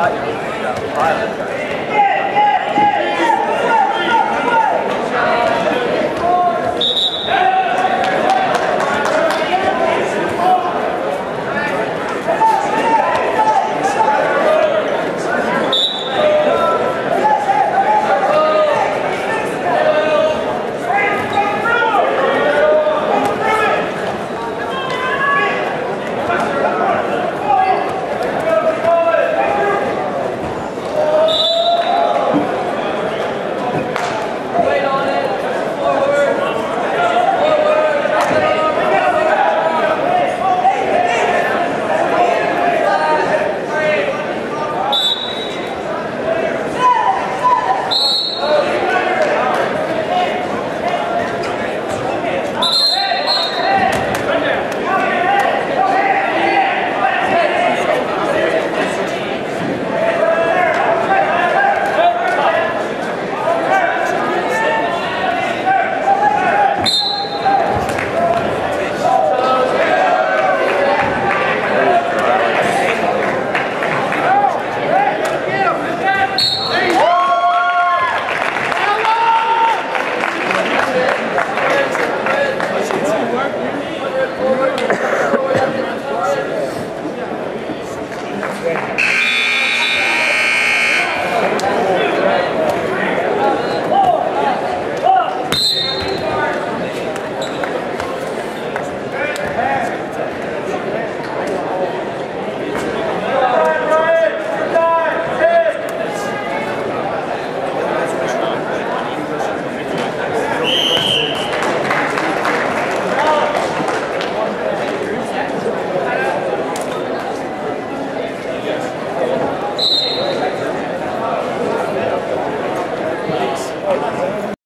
fire.